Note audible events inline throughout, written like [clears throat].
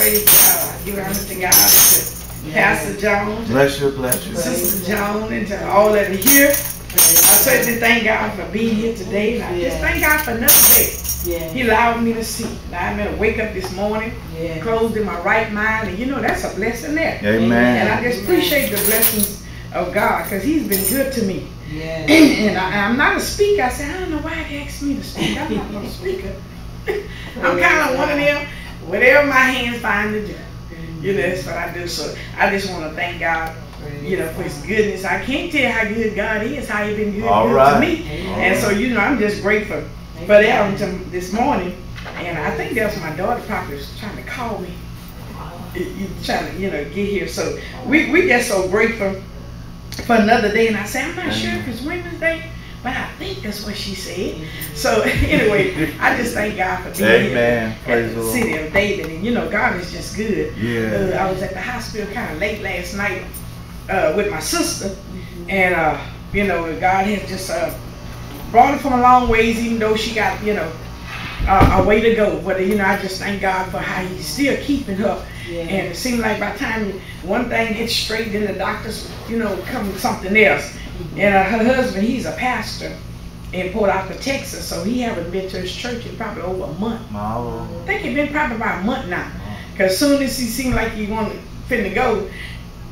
praise God. Give honor to God, to Pastor Jones, Bless you, bless you. Sister Joan, and to all that are here. I certainly thank God for being here today. And I just thank God for another day. Yeah. He allowed me to see. Now I'm going to wake up this morning, Yeah. closed in my right mind, and you know that's a blessing there. Amen. And I just appreciate the blessings of God because He's been good to me. Yeah. [clears throat] and I, I'm not a speaker. I said, I don't know why they asked me to speak. I'm not no speaker. [laughs] I'm kind of one of them, whatever my hands find to do. You know, that's what I do. So I just want to thank God, you know, for His goodness. I can't tell how good God is, how He's been good, All good right. to me. And so, you know, I'm just grateful for that until this morning. And I think that's my daughter probably was trying to call me. You- you Trying to, you know, get here. So we, we just so grateful for another day. And I say, I'm not sure if it's Women's Day, but I think that's what she said. So [laughs] anyway, I just thank God for being Amen. here Praise at the the city of David. And you know, God is just good. Yeah. Uh, I was at the hospital kind of late last night uh, with my sister, and uh, you know, God has just uh, brought her from a long ways, even though she got you know uh, a way to go. But you know, I just thank God for how He's still keeping her. Yeah. And it seemed like by the time one thing gets straight, then the doctors, you know, come with something else. And uh, her husband, he's a pastor in Port Arthur, Texas, so he haven't been to his church in probably over a month. I think it's been probably about a month now. Cause soon as he seemed like he wanted finna go,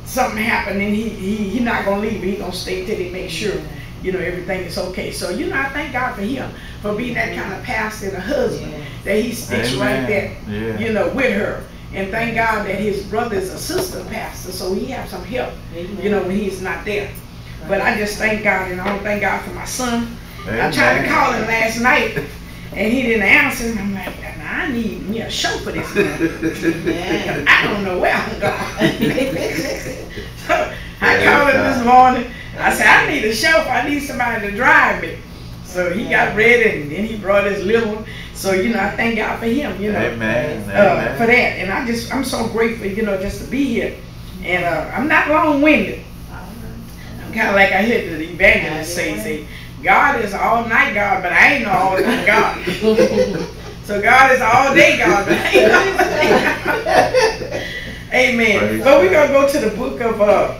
something happened and he he he not gonna leave. He gonna stay till he make sure you know everything is okay. So you know I thank God for him for being that kind of pastor and a husband that he sticks right there, Yeah. you know, with her. And thank God that his brother is a sister pastor, so he have some help, you know, when he's not there. But I just thank God, and I don't thank God for my son. I tried to call him last night, and he didn't answer. And I'm like, I need me a show for this man. I don't know where I'm going. so [laughs] I called him this morning. I said, I need a chauffeur. I need somebody to drive me. So he got ready, and then he brought his little one. So you know, I thank God for him. You know, Amen. uh, Amen. for that. And I just, I'm so grateful, you know, just to be here. And uh, I'm not long-winded. I'm kind of like I heard the evangelist say, say, God is all night God, but I ain't no all night God. [laughs] so God is all day God, but I ain't all day God. [laughs] Amen. Praise but we're gonna go to the book of uh,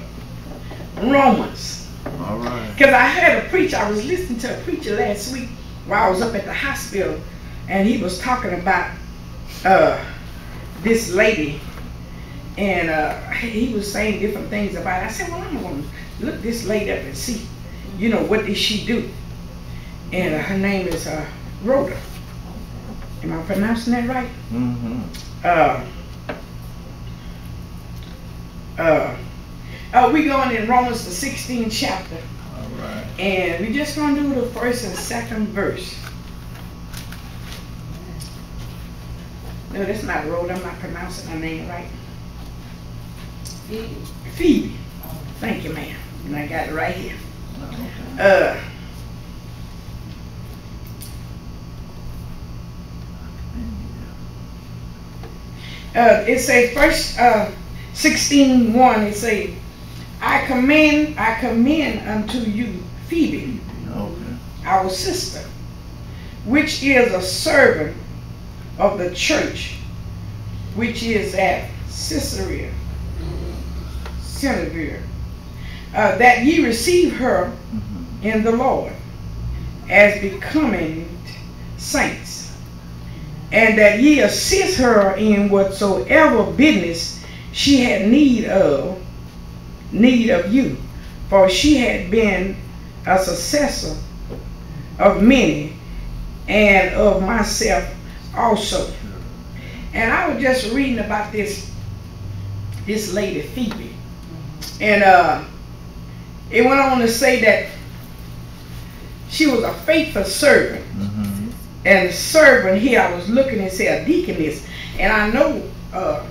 Romans. All right. Because I heard a preacher, I was listening to a preacher last week while I was up at the hospital, and he was talking about uh, this lady, and uh, he was saying different things about it. I said, well, I'm going to look this lady up and see, you know, what did she do? And uh, her name is uh, Rhoda. Am I pronouncing that right? Mm-hmm. uh, uh, uh, we going in Romans the 16th chapter, All right. and we just gonna do the first and second verse. No, that's not Rhoda. I'm not pronouncing her name right. Phoebe. Thank you, ma'am. And I got it right here. Uh, uh, it say first uh, 16 1 it say i commend i commend unto you phoebe Okay. our sister which is a servant of the church which is at Caesarea Caesarea, uh, that ye receive her Mhm. in the Lord as becoming saints, and that ye assist her in whatsoever business she had need of, need of you, for she had been a successor of many, and of myself also. And I was just reading about this this lady Phoebe, and uh, it went on to say that she was a faithful servant. Mhm. And servant here, I was looking and said a deaconess, and I know uh,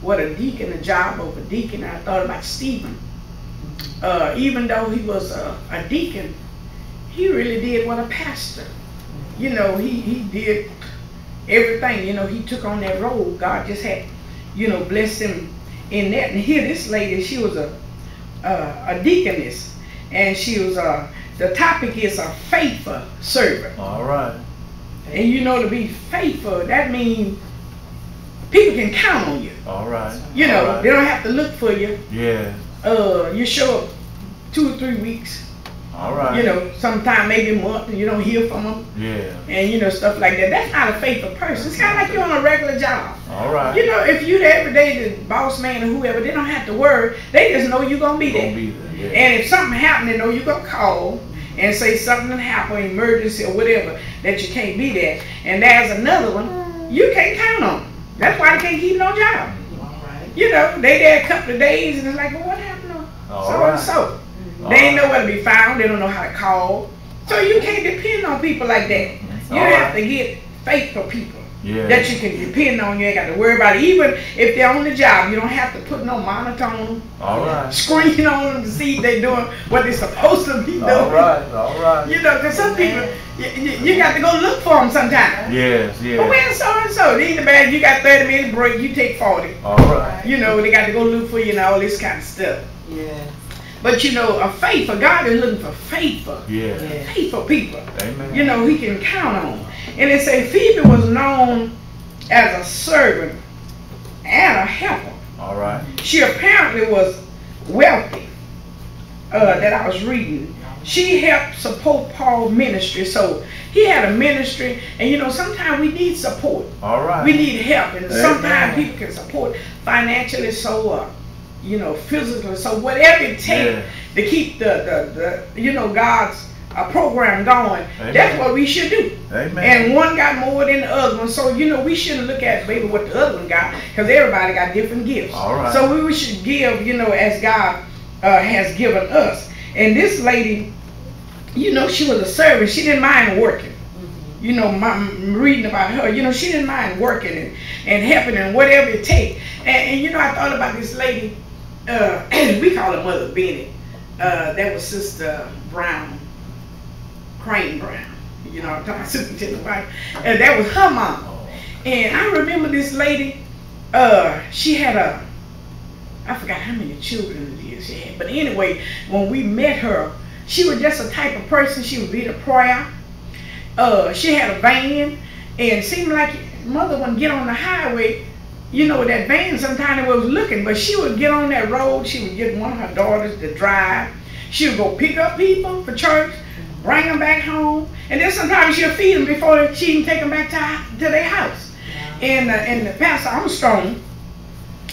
what a deacon, the job of a deacon. I thought about Stephen. Uh, even though he was a, a deacon, he really did what a pastor. You know, he, he did everything. You know, he took on that role. God just had, you know, blessed him in that. And here, this lady, she was a uh, a deaconess, and she was a. The topic is a faithful servant. All right. And you know, to be faithful, that means people can count on you. All right. You know, right. they don't have to look for you. Yeah. Uh, you show up two or three weeks. All right. You know, sometime maybe a month, and you don't hear from them, Yeah. and you know stuff like that. That's not a faithful person. It's kind of like you're on a regular job. All right. You know, if you there every day, the boss man or whoever, they don't have to worry. They just know you're gonna be there. Gonna there. be there. Yeah. And if something happened, they know you're gonna call and say something happened, emergency or whatever, that you can't be there. And there's another one you can't count on. That's why they can't keep no job. All right. You know, they there a couple of days and it's like, well, what happened to All so and right. so? All They ain't right. nowhere to be found. They don't know how to call. So you can't depend on people like that. You have right. to get faithful people Yeah. that you can depend on. You ain't got to worry about it. Even if they're on the job, you don't have to put no monitor on them, All right. screen on them to see if they're doing what they're supposed to be doing. All right. All right. You know, because some people, you, you, you got to go look for them sometimes. Yes. But Yeah. where's so and so? They in the bag, you got 30 minutes break, you take 40. All right. You know, they got to go look for you and all this kind of stuff. Yeah. But you know, a faithful, God is looking for faithful, Yeah. Yeah. faithful people. Amen. You know, he can count on. And it say Phoebe was known as a servant and a helper. All right. She apparently was wealthy. Uh, that I was reading. She helped support Paul's ministry. So he had a ministry, and you know, sometimes we need support. All right. We need help, and Amen. sometimes people can support financially, so uh, you know, physically, so whatever it takes Yeah. to keep the, the, the you know God's uh, program going. Amen. That's what we should do. Amen. And one got more than the other one, so you know we shouldn't look at maybe what the other one got, because everybody got different gifts. All right. So we, we should give, you know, as God uh, has given us. And this lady, you know, she was a servant. She didn't mind working. You know, my, m- reading about her, you know, she didn't mind working and, and helping and whatever it takes. And, and you know, I thought about this lady, uh, [clears throat] we call her Mother Bennett. Uh, that was Sister Brown, Crane Brown. You know, I'm talking about [laughs] Superintendent Brown. And that was her mom. And I remember this lady, uh, she had a, I forgot how many children it is she had. But anyway, when we met her, she was just a type of person. She would read a prayer. Uh, she had a van, and it seemed like mother wouldn't get on the highway. You know that van sometimes it was looking, but she would get on that road. She would get one of her daughters to drive. She would go pick up people for church, bring them back home, and then sometimes she'll feed them before she even take them back to, to their house. And uh, and the Pastor Armstrong,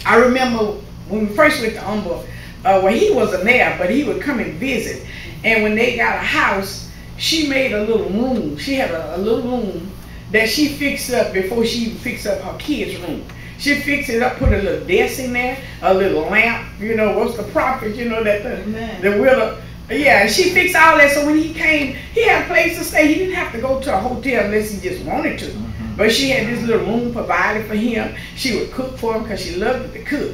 I remember when we first went to Humble, uh, well he wasn't there, but he would come and visit. And when they got a house, she made a little room. She had a, a little room that she fixed up before she even fixed up her kids' room. She fixed it up, put a little desk in there, a little lamp. You know, what's the prophet? You know that the Amen. the willow. Yeah, and she fixed all that. So when he came, he had a place to stay. He didn't have to go to a hotel unless he just wanted to. Mm-hmm. But she had this little room provided for him. She would cook for him because she loved to cook.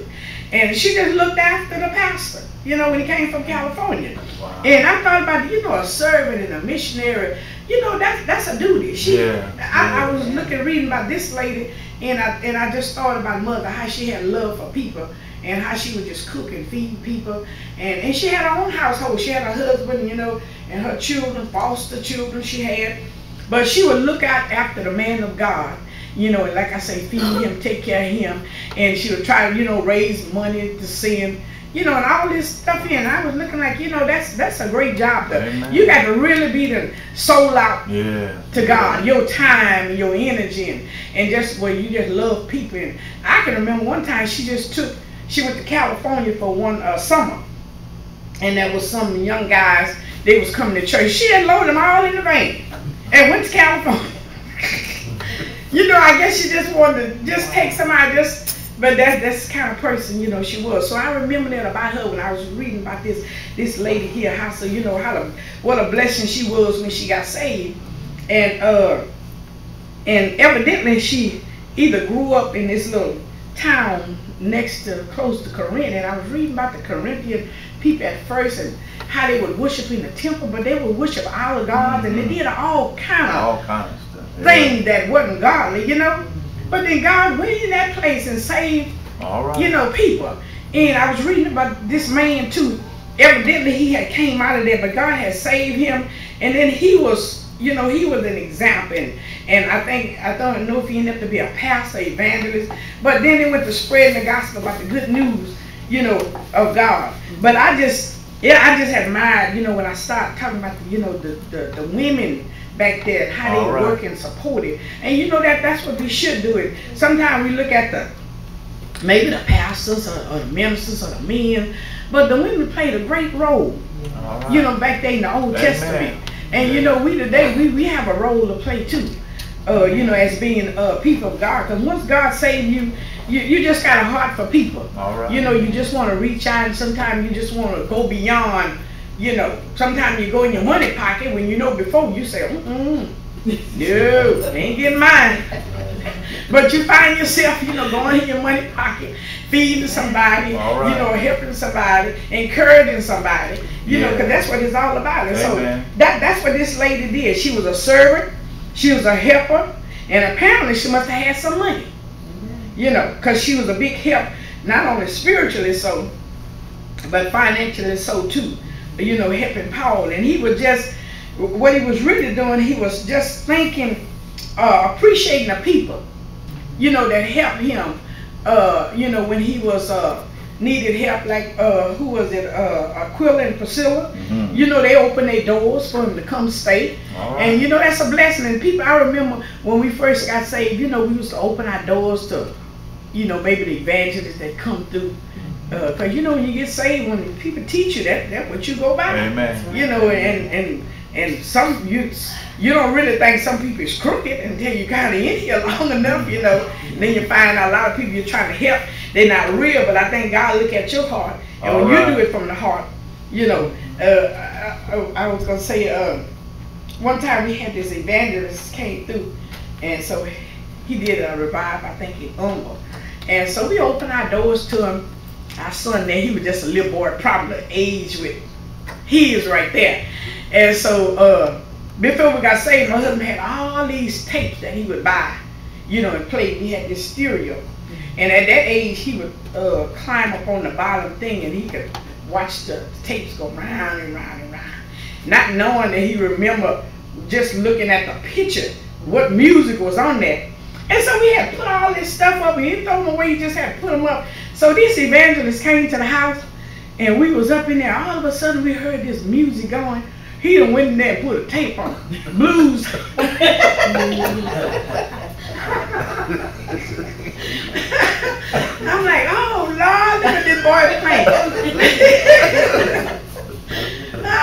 And she just looked after the pastor, you know, when he came from California. Wow. And I thought about, you know, a servant and a missionary, you know, that's that's a duty. She, Yeah, I, I was looking, reading about this lady, and I and I just thought about mother, how she had love for people, and how she would just cook and feed people, and and she had her own household. She had her husband, you know, and her children, foster children she had, but she would look out after the man of God. You know, and like I say, feed him, take care of him, and she would try to, you know, raise money to send, you know, and all this stuff in. I was looking like, you know, that's that's a great job. You got to really be the soul out Yeah. to God, your time, your energy, and, and just where you just love people. And I can remember one time she just took, she went to California for one uh, summer, and there was some young guys. They was coming to church. She had loaded them all in the van and went to California. [laughs] you know, I guess she just wanted to just take somebody just. But that's that's the kind of person you know she was. So I remember that about her when I was reading about this this lady here. How so you know how to, what a blessing she was when she got saved, and uh and evidently she either grew up in this little town next to close to Corinth and I was reading about the Corinthian people at first and how they would worship in the temple but they would worship our gods and they did all kind of All kind of stuff. Yeah. things that wasn't godly you know but then God went in that place and saved All right. you know, people. And I was reading about this man too. Evidently he had came out of there, but God had saved him. And then he was you know, he was an example. And, and I think, I don't know if he ended up to be a pastor, evangelist, but then they went to spreading the gospel about the good news, you know, of God. But I just, yeah, I just had admired, you know, when I started talking about, the, you know, the, the, the women back there, how they right. work and support it. And you know that that's what we should do it. Sometimes we look at the, maybe the pastors or, or the ministers or the men, but the women played a great role. Right. You know, back there in the Old Amen. Testament. And you know, we today we, we have a role to play too. Uh, you know, as being uh, people of God. Because once God saved you, you, you just got a heart for people. You know, you just want to reach out and sometimes you just want to go beyond, you know, sometimes you go in your money pocket when you know before you say, mm-mm, [laughs] no, ain't getting mine. But you find yourself, you know, going in your money pocket, feeding somebody, right. you know, helping somebody, encouraging somebody, you yeah. know, because that's what it's all about. And so that that's what this lady did. She was a servant, she was a helper, and apparently she must have had some money, you know, because she was a big help, not only spiritually so, but financially so too, you know, helping Paul. And he was just, what he was really doing, he was just thinking, uh, appreciating the people you know, that helped him, uh, you know, when he was uh, needed help, like uh, who was it, uh, Aquila and Priscilla. Mm-hmm. You know, they opened their doors for him to come stay, right. and you know that's a blessing. And people, I remember when we first got saved, you know, we used to open our doors to, you know, maybe the evangelists that come through. Because uh, you know when you get saved, when people teach you that, that's what you go by. Amen. You know, and and and some you you don't really think some people is crooked until you kind of in here [laughs] long enough, you know. And then you find out a lot of people you're trying to help, they're not real. But I think God look at your heart, and All when right. you do it from the heart, you know. Uh, I, I, I, was gonna say uh, one time we had this evangelist came through, and so he did a revive, I think in Humble, and so we opened our doors to him. Our son there, he was just a little boy, probably age with he is right there. And so uh, before we got saved, my husband had all these tapes that he would buy, you know, and play. We had this stereo. And at that age, he would uh, climb up on the bottom thing and he could watch the tapes go round and round and round. Not knowing that he remember just looking at the picture, what music was on that. And so we had put all this stuff up and he throw them away, You just had to put them up. So this evangelist came to the house and we was up in there. All of a sudden we heard this music going. He done went in there and put a tape on [laughs] Blues. [laughs] I'm like, oh Lord, look at this boy playing. [laughs]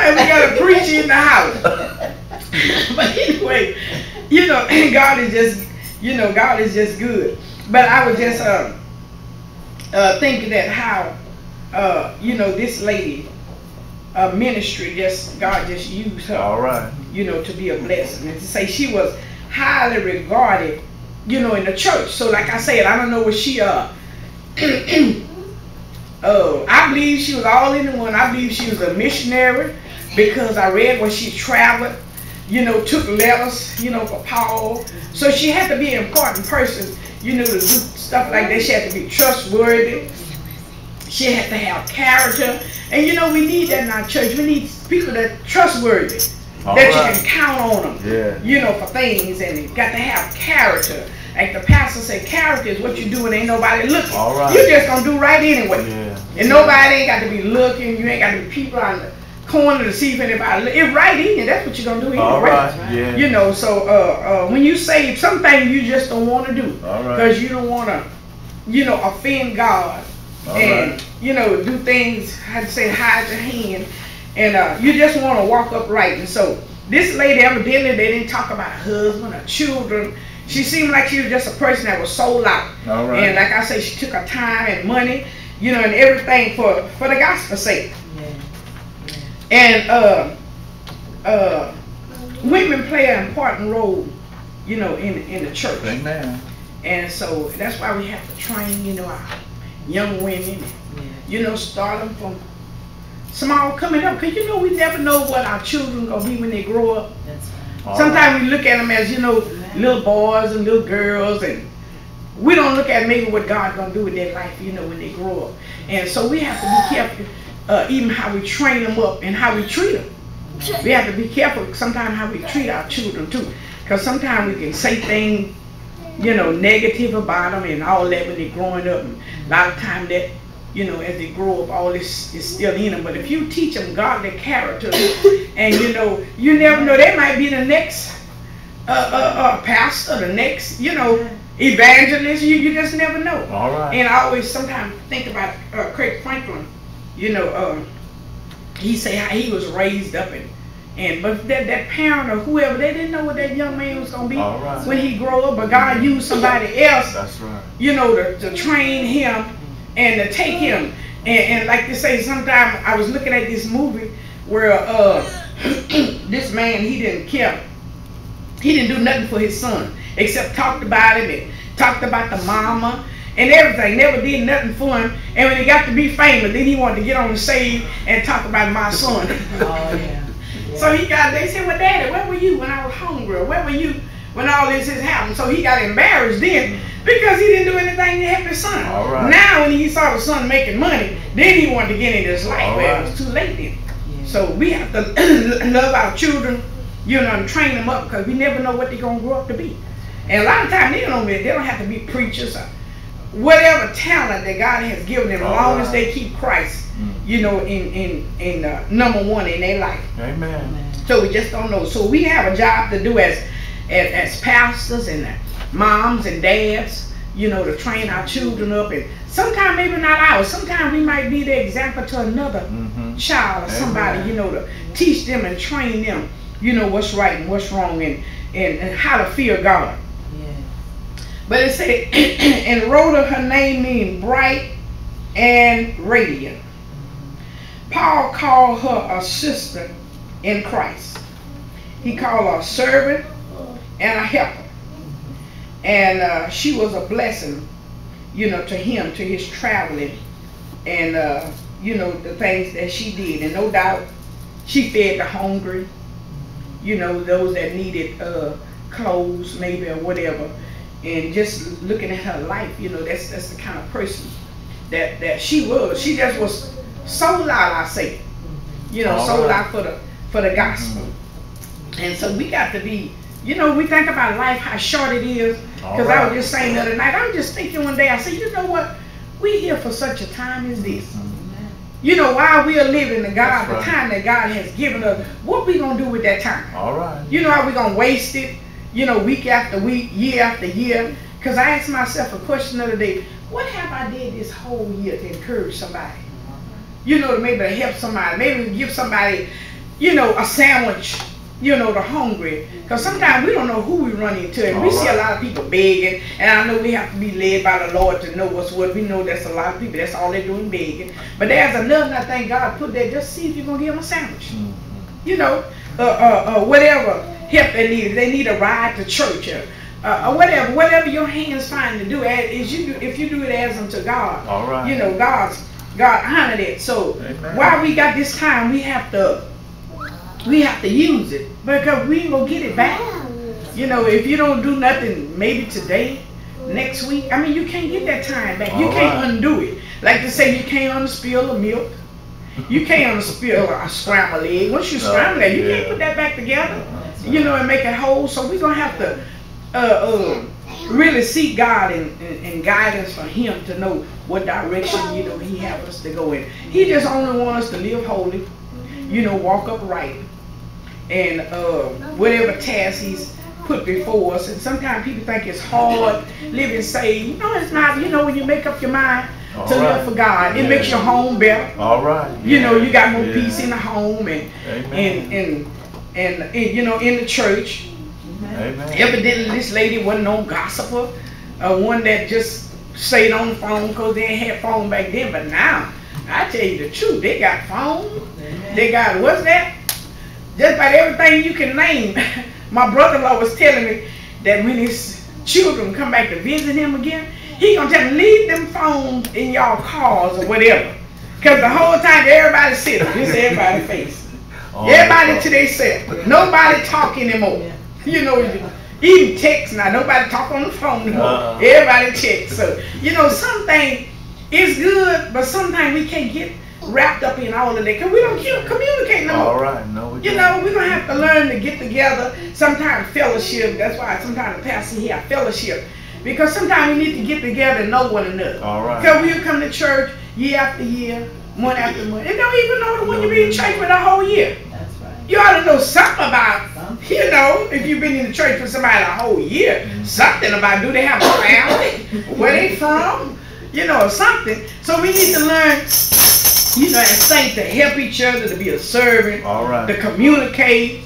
and we got a preacher in the house. but anyway, you know, God is just, you know, God is just good. But I was just uh, uh, thinking that how, uh, you know, this lady, uh, ministry, just God just used her. All right. You know, to be a blessing and to say she was highly regarded, you know, in the church. So, like I said, I don't know what she uh. uh, [clears throat] I believe she was all in the one. I believe she was a missionary because I read where she traveled, you know, took letters, you know, for Paul. So she had to be an important person, you know, to do stuff like that. She had to be trustworthy. She had to have character. And you know, we need that in our church. We need people that trustworthy. All that right. you can count on them. Yeah. You know, for things and you got to have character. Like the pastor said, character is what you do and ain't nobody looking. All right. You just gonna do right anyway. Yeah. And nobody ain't got to be looking. You ain't got to be people on the corner to see if anybody. If right in that's what you're gonna do anyway. All right. Yeah. You know, so uh, uh, when you save, something you just don't want to do. All right. Because you don't want to, you know, offend God and right. you know do things. To say hide your hand, and uh, you just want to walk upright. And so this lady evidently they didn't talk about her husband or children. She seemed like she was just a person that was sold out. All right. And like I say, she took her time and money, you know, and everything for for the gospel's sake. Yeah. Yeah. And uh, uh, women play an important role, you know, in in the church. Amen. And so that's why we have to train, you know, our young women, yeah. you know, start them from small coming up. Because, you know, we never know what our children going to be when they grow up. That's Right. Sometimes right. we look at them as, you know, little boys and little girls and we don't look at maybe what God's going to do with their life, you know, when they grow up. And so we have to be careful uh, even how we train them up and how we treat them. We have to be careful sometimes how we treat our children too. Because sometimes we can say things, you know, negative about them and all that when they're growing up. And a lot of time that, you know, as they grow up, all this is still in them. But if you teach them godly character, and you know, you never know, they might be the next uh, uh, uh, pastor, the next, you know, evangelist. You, you just never know. All right. And I always sometimes think about uh, Craig Franklin. You know, uh, he say how he was raised up and and but that, that parent or whoever they didn't know what that young man was gonna be right. when he grow up. But God used somebody else, That's right. you know, to, to train him and to take him. And, and like they say, sometimes I was looking at this movie where uh, [clears throat] this man he didn't care. He didn't do nothing for his son except talked about him and talked about the mama and everything. Never did nothing for him. And when he got to be famous, then he wanted to get on the stage and talk about my son. Oh, yeah. [laughs] So he got, they said, well, daddy, where were you when I was hungry? Where were you when all this has happened? So he got embarrassed then because he didn't do anything to help his son. All right. Now when he saw the son making money, then he wanted to get into his life, All but it was too late then. Yeah. So we have to [clears throat] love our children, you know, and train them up because we never know what they're going to grow up to be. And a lot of times they don't, they don't have to be preachers or whatever talent that God has given them, as All long as they keep Christ, Mm. you know, in, in, in uh, number one in their life. Amen. Amen. So we just don't know. So we have a job to do as as, as pastors and moms and dads, you know, to train our children up. And sometimes maybe not ours. Sometimes we might be the example to another Mm-hmm. child or somebody, you know, to teach them and train them, you know, what's right and what's wrong and, and, and how to fear God. But it said, [clears throat] and Rhoda, her name means bright and radiant. Paul called her a sister in Christ. He called her a servant and a helper. And uh, she was a blessing, you know, to him, to his traveling, and, uh, you know, the things that she did. And no doubt, she fed the hungry, you know, those that needed uh, clothes, maybe, or whatever. And just looking at her life, you know, that's that's the kind of person that that she was. She just was so loud, I say, you know, All right. out for the for the gospel. Mm-hmm. And so we got to be, you know, we think about life, how short it is. Because I was just saying the other night, I was just thinking one day, I said, you know what? We here for such a time as this. Amen. You know, while we are living the God, That's the time that God has given us, what we gonna do with that time? All right. You know how we gonna waste it? You know, week after week, year after year. Because I asked myself a question the other day: What have I did this whole year to encourage somebody? You know, to maybe to help somebody, maybe give somebody, you know, a sandwich. You know, the hungry. Because sometimes we don't know who we run into, and we All see a lot of people begging. And I know we have to be led by the Lord to know what's what. We know that's a lot of people. That's all they're doing, begging. But there's another. I think God put there. Just see if you're gonna give them a sandwich Mhm. you know, uh, uh, uh, whatever help they need. They need a ride to church or, uh, or whatever, whatever your hands find to do, as is you do, if you do it as unto God, All right. you know, God's God honored it. So Amen. while we got this time, we have to we have to use it because we ain't gonna get it back. You know, if you don't do nothing, maybe today, next week, I mean, you can't get that time back. You can't right. undo it. Like to say, you can't unspill the milk. You can't unspill a scrambled egg. Once you Oh, scramble it, you yeah. can't put that back together. You know, and make it whole. So we're gonna have to uh, uh, really seek God and, and, and guidance from Him to know what direction you know He have us to go in. He just only wants us to live holy, you know, walk upright, and uh, whatever task He's put before us. And sometimes people think it's hard living saved. No, it's not. You know, when you make up your mind to All live for God, it Yeah. makes your home better. All right. You know, you got more Yeah. peace in the home and Amen. and and and, and you know in the church. Amen. Evidently, this lady wasn't no gossiper, uh, one that just stayed on the phone because they didn't have phone back then. But now, I tell you the truth, they got phone. They got what's that? Just about everything you can name. [laughs] My brother-in-law was telling me that when his children come back to visit him again, he gonna tell them leave them phones in y'all cars or whatever. Cause the whole time everybody sitting, this everybody face. All Everybody right. to themselves. Nobody talk anymore. Yeah. You know, even text now. Nobody talk on the phone anymore. Uh-uh. Everybody text. So you know, something is good, but sometimes we can't get wrapped up in all of that because we don't keep communicating no more. All right. No, we You don't. know, we're gonna have to learn to get together. Sometimes fellowship. That's why sometimes the pastor here fellowship. Because sometimes we need to get together and know one another. All right. Because we'll come to church year after year, month after month, and don't even know the one you be in church for the whole year. Right. You ought to know something about, you know, if you've been in the church for somebody a whole year, mm-hmm. something about do they have a family, where they [laughs] from, you know, or something. So we need to learn, you know, as saints to help each other, to be a servant, All to communicate,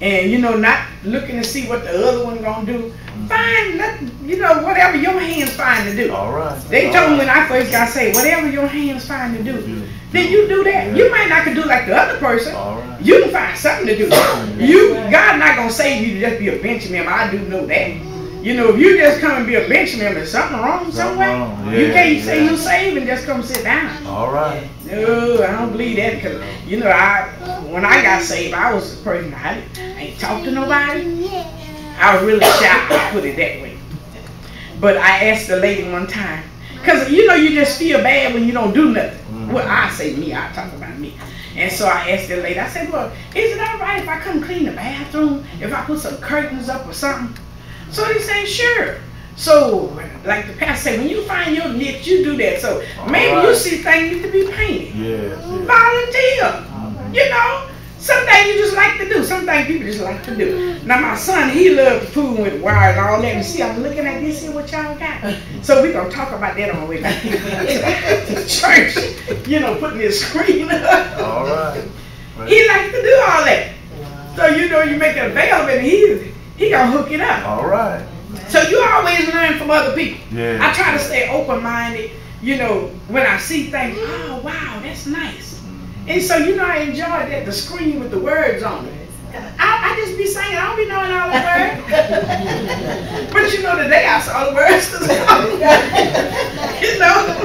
and you know, not looking to see what the other one gonna do. Mm-hmm. Find, let, you know, whatever your hands find to do. All right. They All told me when I first got saved, whatever your hands find to do, Do- then you do that. You might not can do like the other person. Right. You can find something to do. You God not gonna save you to just be a bench member. I do know that. You know, if you just come and be a bench member, there's something wrong somewhere. wrong. you can't say yeah. you saved and just come sit down. All right. No, I don't believe that because you know I when I got saved, I was a person I I ain't talk to nobody. I was really shy. I put it that way. But I asked the lady one time, cause you know you just feel bad when you don't do nothing. Well, I say me, I talk about me. And so I asked the lady, I said, well, is it all right if I come clean the bathroom, if I put some curtains up or something? So they say, sure. So, like the pastor said, when you find your niche, you do that. So maybe you see things need to be painted. Yes. yes. Volunteer. Mhm. You know, some things you just like to do. Some things people just like to do. Now my son, he loves food with wire and all that. And see, I'm looking at this here, what y'all got. So we gonna talk about that on the way back to church. You know, putting this screen up. All right. He likes to do all that. Wow. So you know, you make it available, and he he gonna hook it up. All right. So you always learn from other people. Yeah. I try to stay open minded. You know, when I see things, oh wow, that's nice. And so you know, I enjoy that the screen with the words on it. I, I just be saying, I don't be knowing all the words. [laughs] but you know, today I saw the words. [laughs] you know,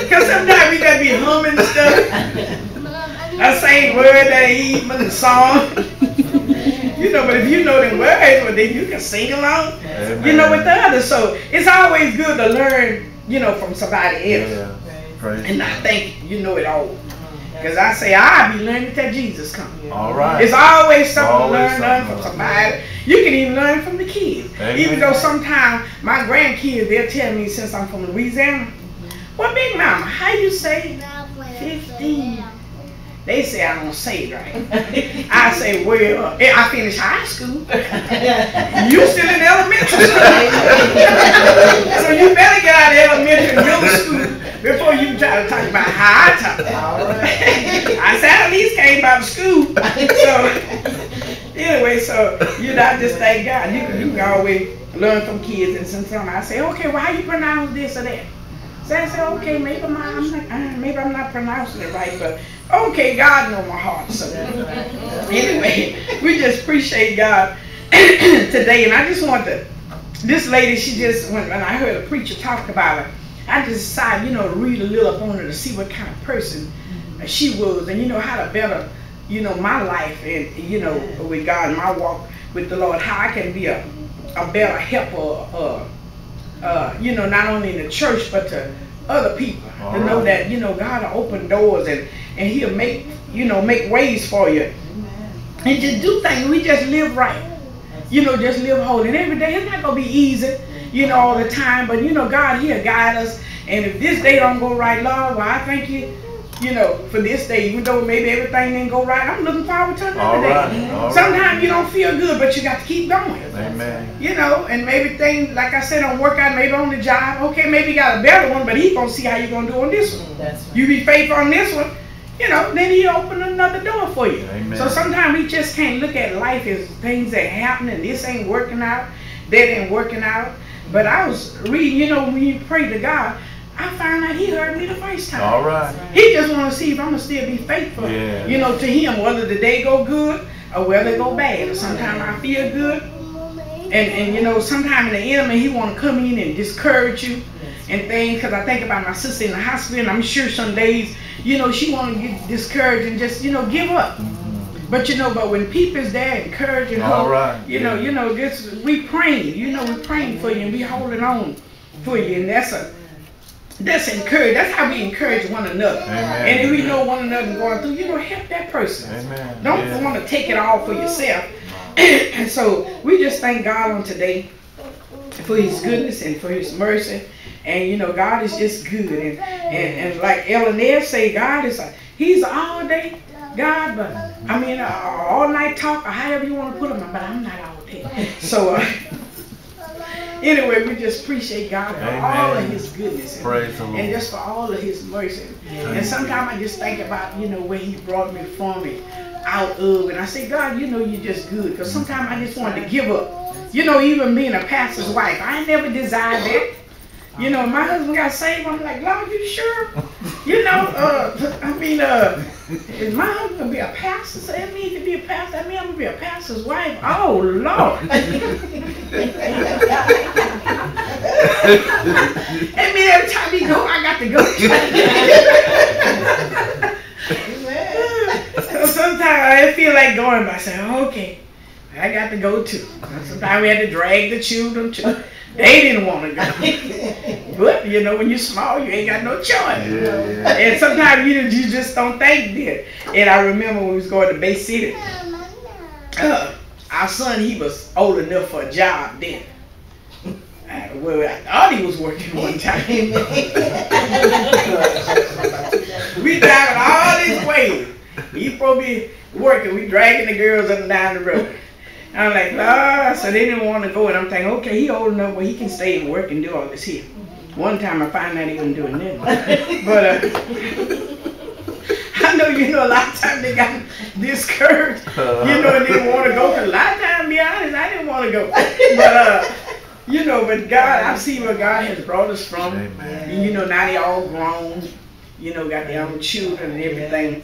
because sometimes we gotta be humming stuff. I sing word that even the song. [laughs] you know, but if you know the words, well, then you can sing along. Amen. You know, with the others. So it's always good to learn, you know, from somebody else, Yeah. And not think you know it all. Because I say I'll be learning till Jesus come. All right. It's always something Always to learn, learn something from to learn. somebody. You can even learn from the kids. Amen. Even though sometimes my grandkids, they'll tell me since I'm from Louisiana, well, Big Mama, how you say 15? They say I don't say it right. [laughs] I say, well, I finished high school. [laughs] You still in elementary school. [laughs] so you better get out of elementary and middle school before you try to talk about how I talk. I said I at least came out of school. So anyway, so you know, I just thank God. You can, you can always learn from kids and sometimes I say, okay, well how you pronounce this or that? So I said, okay, maybe I'm not, I'm not, uh, maybe I'm not pronouncing it right, but okay, God know my heart. So anyway, we just appreciate God [clears throat] today, and I just want to. This lady, she just when, when I heard a preacher talk about her, I just decided, you know, to read a little up on her to see what kind of person she was, and you know how to better, you know, my life and you know with God, and my walk with the Lord, how I can be a a better helper. Uh, uh, you know, not only in the church but to other people. All to know that you know God will open doors and and He'll make you know make ways for you. And just do things. We just live right, you know, just live holy. And every day it's not gonna be easy, you know, all the time. But you know, God He'll guide us. And if this day don't go right, Lord, well, I thank you. You know, for this day, even though maybe everything didn't go right, I'm looking forward to another All day. right, all right. Sometimes you don't feel good, but you got to keep going Amen. you know, and maybe things, like I said, don't work out maybe on the job. Okay, maybe you got a better one, but he gonna see how you're gonna do on this one. That's right. You be faithful on this one, you know, then he open another door for you. Amen. So sometimes we just can't look at life as things that happen and this ain't working out, that ain't working out. But I was reading, you know, when you pray to God, I found out he heard me the first time. All right. He just want to see if I'm gonna still be faithful, Yeah. you know, to him, whether the day go good or whether it go bad. Sometimes I feel good, and and you know, sometimes in the enemy he want to come in and discourage you and things. Because I think about my sister in the hospital, and I'm sure some days, you know, she want to get discouraged and just you know give up. But you know, but when people's there encouraging All right, you know, you know, this we praying, you know, we praying for you and we holding on for you, and that's a That's encourage. That's how we encourage one another. Amen. And if we know one another going through, you know, help that person. Amen. Don't Yeah. want to take it all for yourself. [clears throat] and so we just thank God on today for his goodness and for his mercy. And you know, God is just good. And and, and like Eleanor say, God is a, he's all day God, but I mean uh, all night talk or however you want to put him, but I'm not all day. So uh, [laughs] anyway, we just appreciate God for all of his goodness and, Praise and just for all of his mercy. And sometimes I just think about, you know, where he brought me from and out of. And I say, God, you know you're just good. Because sometimes I just wanted to give up. You know, even being a pastor's wife, I never desired that. You know, my husband got saved. I'm like, Lord, you sure? You know, uh, I mean, uh, is my husband gonna be a pastor? So that means to be a pastor. That means I'm gonna be a pastor's wife. Oh Lord. [laughs] that means every time he go, I got to go. so [laughs] sometimes I feel like going, but I say, okay, I got to go too. Sometimes we had to drag the children too. They didn't want to go. [laughs] but you know, when you're small, you ain't got no choice. Yeah, yeah. And sometimes you, you just don't think that. And I remember when we was going to Bay City, uh, our son, he was old enough for a job then. Uh, well, I thought he was working one time. [laughs] we driving all this way. He probably working. We dragging the girls up and down the road. I'm like, ah, so they didn't want to go. And I'm thinking, okay, he old enough where he can stay and work and do all this here. One time I find out he wasn't doing that. [laughs] But uh, [laughs] I know, you know, a lot of times they got discouraged, you know, and didn't want to go. 'Cause a lot of times, to be honest, I didn't want to go. But, uh, you know, but God, I've seen where God has brought us from. Amen. And, you know, now they all grown, you know, got their own children and everything.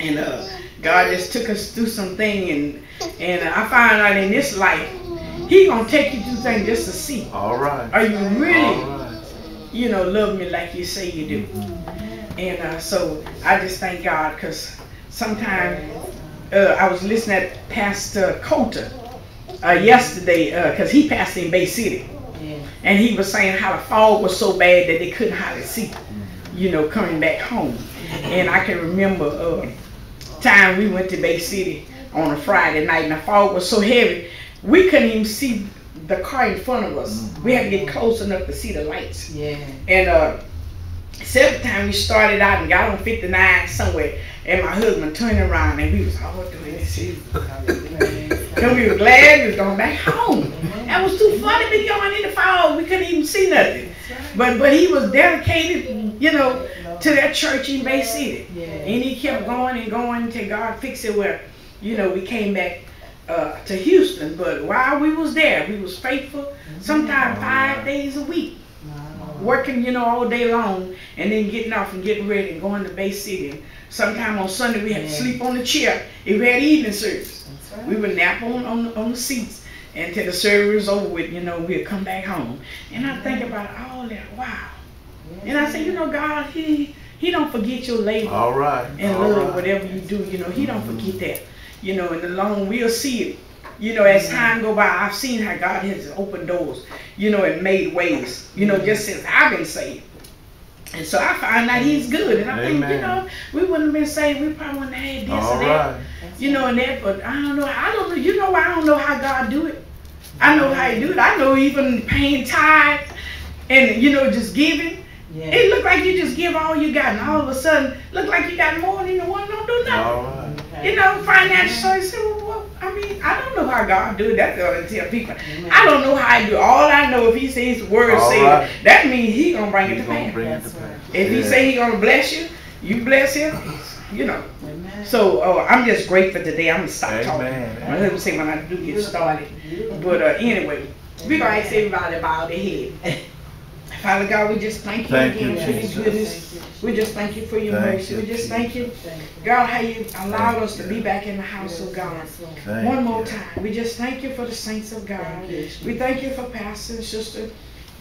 And uh, God just took us through some thing, and and I find out in this life, He gonna take you through things just to see, All right. are you really, All right. you know, love me like you say you do. And uh, so I just thank God, cause sometimes uh, I was listening at Pastor Coulter uh, yesterday, uh, cause he passed in Bay City. And he was saying how the fog was so bad that they couldn't hardly see, you know, coming back home. And I can remember uh, time we went to Bay City on a Friday night, and the fog was so heavy, we couldn't even see the car in front of us. We had to get close enough to see the lights. Yeah. And uh, several times we started out and got on 59 somewhere, and my husband turned around and we was all doing this. Cause we were glad we was going back home. That was too funny to be going in the fog. We couldn't even see nothing. But but he was dedicated, you know, to that church in Bay City. And he kept going and going until God fixed it where, you know, we came back uh, to Houston. But while we was there, we was faithful, sometimes five days a week working, you know, all day long, and then getting off and getting ready and going to Bay City. Sometime on Sunday we had to sleep on the chair if we had evening service. We would nap on, on, on the seats until the service was over with, you know, we'd come back home. And I think about all that, wow. And I say, you know, God, He He don't forget your labor All right. and All love right. whatever you do. You know, He don't forget that. You know, and the long we'll see it. You know, as time go by, I've seen how God has opened doors. You know, and made ways. You know, just since I've been saved. And so I find out He's good, and I think, you know, we wouldn't have been saved. We probably wouldn't have had this All or that right. you know, and that, but I don't know. I don't know. You know, I don't know how God do it. I know how He do it. I know even paying tithe and you know just giving. It looked like you just give all you got, and all of a sudden look like you got more than the one don't do nothing. Right. You know, financial. So I said, well, well, I mean, I don't know how God do it. That's what I tell people. I don't know how He do. All I know, if He says word All says, right. that means He gonna bring it He's to gonna pass. bring it to pass. If He say He gonna bless you, you bless Him. You know. So uh, I'm just grateful today. I'm gonna stop talking. Amen. My husband say when I do get started. But uh, anyway, we gonna ask everybody about the head. [laughs] Father God, we just thank you Thank again you, for your Jesus. goodness. We just thank you for your Thank mercy. you, We just thank you, God, how you allowed us to be back in the house of God. Thank One more you. time. We just thank you for the saints of God. Thank. We thank you for Pastor and Sister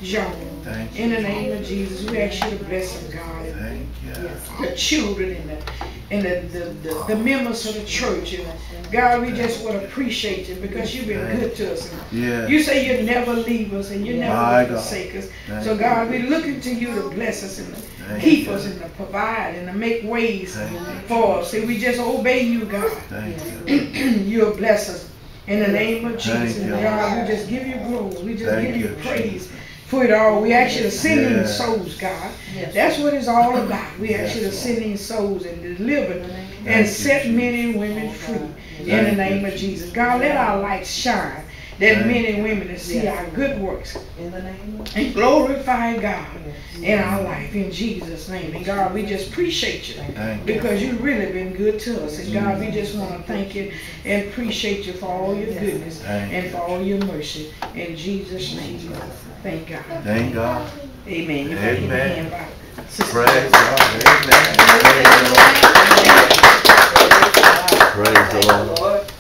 Joan. Thank you. In the name of Jesus, we ask you to bless them, God. Thank you. The children and the and the, the, the, the members of the church. And God, we just want to appreciate you because you've been good to us. Yeah. you say you'll never leave us and you never My will forsake us. Thank So. God, we're looking to you to bless us and Thank keep you. us and to provide and to make ways Thank for us. And we just obey you, God. Thank you. [clears throat] You'll bless us. In the name of Jesus. God, we just give you glory. We just give you you, praise for it all. We ask you to send in Yeah. souls, God. Yes. That's what it's all about. We ask Yes, you to send in souls and deliver Thank and you, set Jesus. men and women oh, free. In Thank the you, name of Jesus. Jesus. God, let our lights shine. That Thank men and women to see Yes. our good works In the name of and glorify God Jesus. in our life. In Jesus' name. And God, we just appreciate you Thank because you've really been good to us. And God, we just want to thank you and appreciate you for all your goodness Thank and for all your mercy. In Jesus' name. Thank God. Thank God. Amen. You can give me a Amen. hand, Bible. Sister- Praise God. Amen. Praise the Lord.